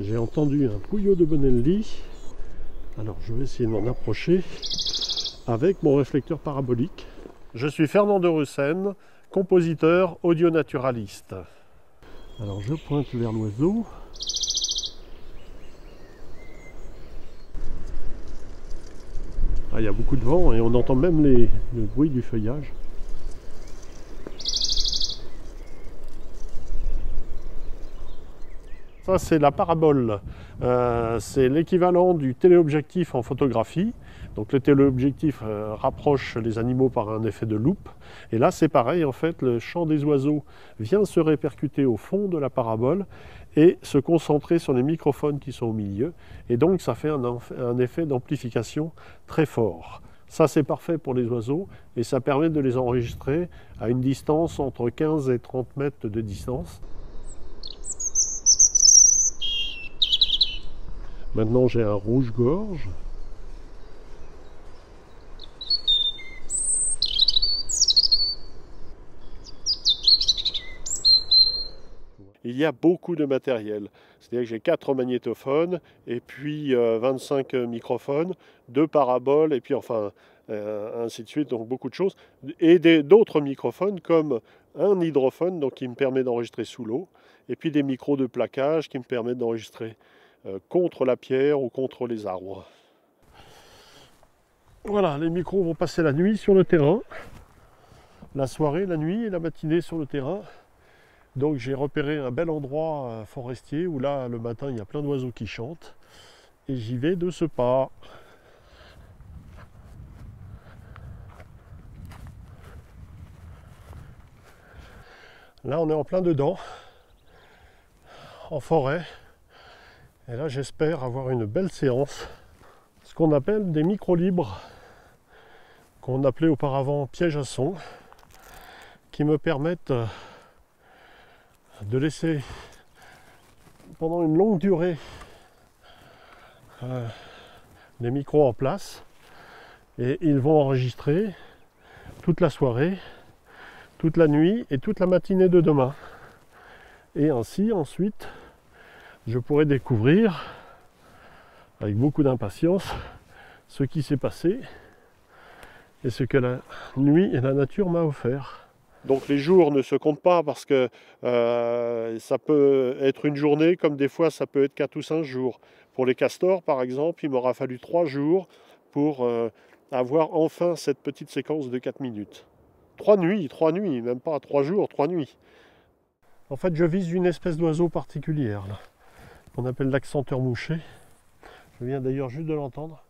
J'ai entendu un pouillot de Bonelli. Alors je vais essayer de m'en approcher avec mon réflecteur parabolique. Je suis Fernand de Russen, compositeur audio-naturaliste. Alors je pointe vers l'oiseau. Ah, il y a beaucoup de vent et on entend même les, le bruit du feuillage. Ça, c'est la parabole. Euh, c'est l'équivalent du téléobjectif en photographie. Donc le téléobjectif euh, rapproche les animaux par un effet de loupe. Et là, c'est pareil, en fait, le chant des oiseaux vient se répercuter au fond de la parabole et se concentrer sur les microphones qui sont au milieu. Et donc, ça fait un, un effet d'amplification très fort. Ça, c'est parfait pour les oiseaux et ça permet de les enregistrer à une distance entre 15 et 30 mètres de distance. Maintenant j'ai un rouge-gorge. Il y a beaucoup de matériel. C'est-à-dire que j'ai quatre magnétophones et puis 25 euh, microphones, deux paraboles et puis enfin euh, ainsi de suite, donc beaucoup de choses. Et d'autres microphones comme un hydrophone donc qui me permet d'enregistrer sous l'eau et puis des micros de plaquage qui me permettent d'enregistrer euh, contre la pierre ou contre les arbres. Voilà, les micros vont passer la nuit sur le terrain, la soirée, la nuit et la matinée sur le terrain. Donc j'ai repéré un bel endroit euh, forestier où là le matin il y a plein d'oiseaux qui chantent et j'y vais de ce pas. Là on est en plein dedans, en forêt. Et là, j'espère avoir une belle séance. Ce qu'on appelle des micros libres, qu'on appelait auparavant pièges à son, qui me permettent de laisser pendant une longue durée euh, les micros en place et ils vont enregistrer toute la soirée, toute la nuit et toute la matinée de demain. Et ainsi ensuite je pourrais découvrir avec beaucoup d'impatience ce qui s'est passé et ce que la nuit et la nature m'a offert. Donc les jours ne se comptent pas parce que euh, ça peut être une journée comme des fois ça peut être 4 ou 5 jours. Pour les castors par exemple, il m'aura fallu 3 jours pour euh, avoir enfin cette petite séquence de 4 minutes. 3 nuits, 3 nuits, même pas 3 jours, 3 nuits. En fait je vise une espèce d'oiseau particulière là appelle l'accenteur mouché. Je viens d'ailleurs juste de l'entendre.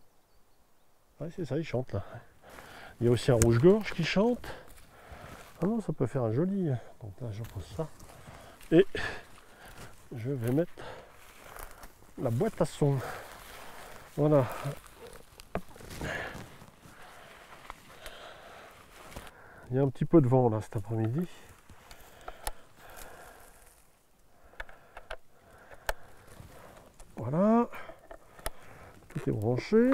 C'est ça, il chante là. Il y a aussi un rouge-gorge qui chante. Ah ça peut faire un joli. Donc là, je pose ça. Et je vais mettre la boîte à son. Voilà. Il y a un petit peu de vent là cet après-midi. Voilà. Branché.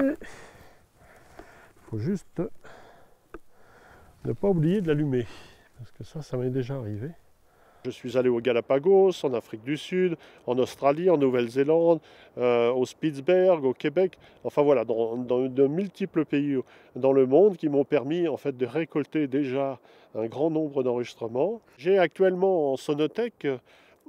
Il faut juste ne pas oublier de l'allumer. Parce que ça, ça m'est déjà arrivé. Je suis allé aux Galapagos, en Afrique du Sud, en Australie, en Nouvelle-Zélande, euh, au Spitzberg, au Québec, enfin voilà, dans, de multiples pays dans le monde qui m'ont permis en fait de récolter déjà un grand nombre d'enregistrements. J'ai actuellement en sonothèque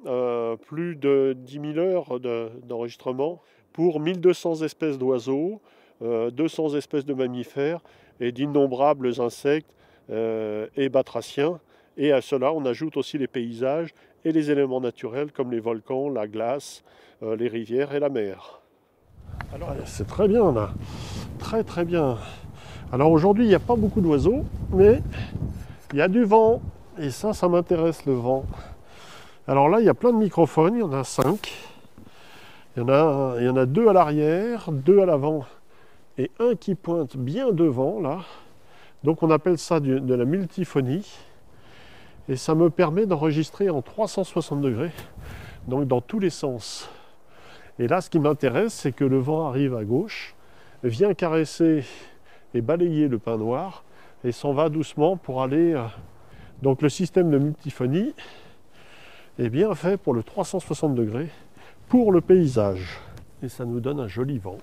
euh, plus de 10 000 heures d'enregistrement pour 1200 espèces d'oiseaux, 200 euh, espèces de mammifères et d'innombrables insectes euh, et batraciens. Et à cela, on ajoute aussi les paysages et les éléments naturels comme les volcans, la glace, les rivières et la mer. Alors, c'est très bien là, très très bien. Alors aujourd'hui, il n'y a pas beaucoup d'oiseaux, mais il y a du vent. Et ça, ça m'intéresse le vent. Alors là, il y a plein de microphones, il y en a cinq. Il y en a, deux à l'arrière, deux à l'avant et un qui pointe bien devant là. Donc on appelle ça de la multiphonie. Et ça me permet d'enregistrer en 360 degrés, donc dans tous les sens. Et là, ce qui m'intéresse, c'est que le vent arrive à gauche, vient caresser et balayer le pain noir et s'en va doucement pour aller. Euh, donc le système de multiphonie, est bien fait pour le 360 degrés pour le paysage. Et ça nous donne un joli vent.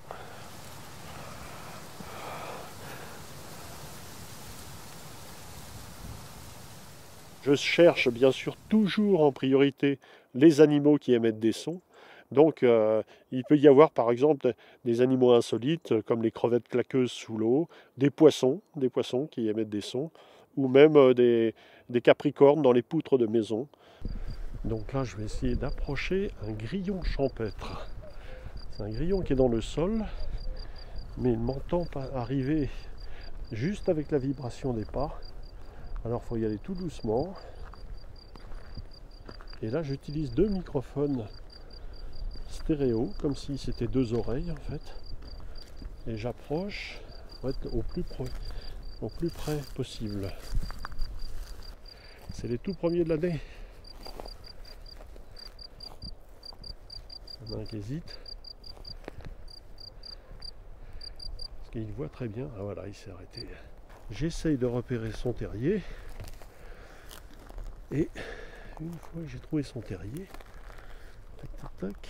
Je cherche bien sûr toujours en priorité les animaux qui émettent des sons. Donc euh, il peut y avoir par exemple des animaux insolites comme les crevettes claqueuses sous l'eau, des poissons, des poissons qui émettent des sons, ou même euh, des, des capricornes dans les poutres de maison. Donc là je vais essayer d'approcher un grillon champêtre. C'est un grillon qui est dans le sol, mais il m'entend arriver juste avec la vibration des pas. Alors il faut y aller tout doucement. Et là j'utilise deux microphones stéréo, comme si c'était deux oreilles en fait. Et j'approche au plus, au plus près possible. C'est les tout premiers de l'année. Y en a qui hésite. Parce voit très bien. Ah voilà, il s'est arrêté. J'essaye de repérer son terrier. Et une fois que j'ai trouvé son terrier, tac, tac, tac.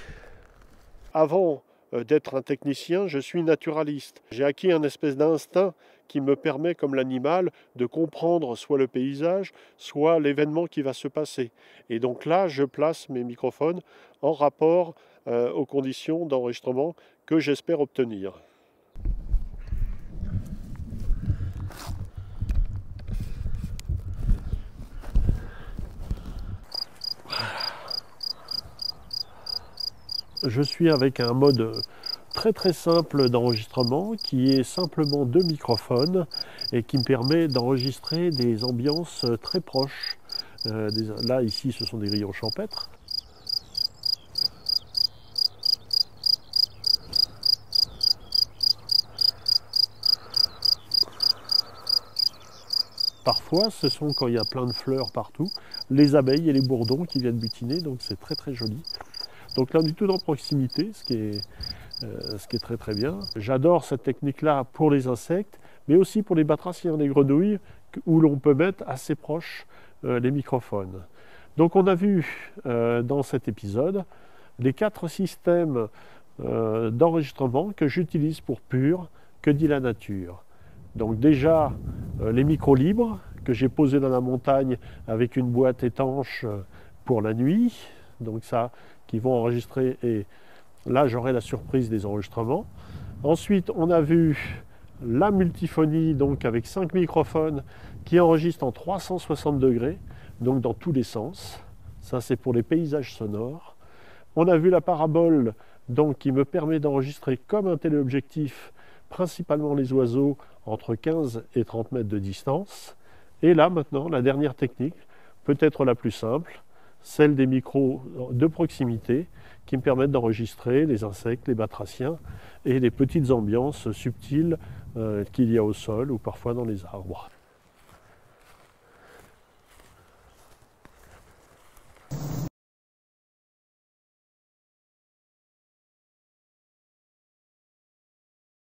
Avant euh, d'être un technicien, je suis naturaliste. J'ai acquis un espèce d'instinct qui me permet, comme l'animal, de comprendre soit le paysage, soit l'événement qui va se passer. Et donc là, je place mes microphones en rapport euh, aux conditions d'enregistrement que j'espère obtenir. je suis avec un mode très très simple d'enregistrement qui est simplement deux microphones et qui me permet d'enregistrer des ambiances très proches. Euh, là ici ce sont des grillons champêtres. Parfois, ce sont quand il y a plein de fleurs partout, les abeilles et les bourdons qui viennent butiner, donc c'est très très joli. Donc là, du tout dans proximité, ce qui est, euh, ce qui est très très bien. J'adore cette technique-là pour les insectes, mais aussi pour les batraciens, les grenouilles, où l'on peut mettre assez proche euh, les microphones. Donc on a vu euh, dans cet épisode les quatre systèmes d'enregistrement que j'utilise pour pur, que dit la nature. Donc déjà les micros libres que j'ai posés dans la montagne avec une boîte étanche pour la nuit. Donc ça, qui vont enregistrer et là j'aurai la surprise des enregistrements. Ensuite on a vu la multiphonie donc avec 5 microphones qui enregistrent en 360 degrés, donc dans tous les sens. Ça c'est pour les paysages sonores. On a vu la parabole donc qui me permet d'enregistrer comme un téléobjectif principalement les oiseaux entre 15 et 30 mètres de distance. Et là maintenant la dernière technique, peut-être la plus simple, celle des micros de proximité qui me permettent d'enregistrer les insectes, les batraciens et les petites ambiances subtiles euh, qu'il y a au sol ou parfois dans les arbres.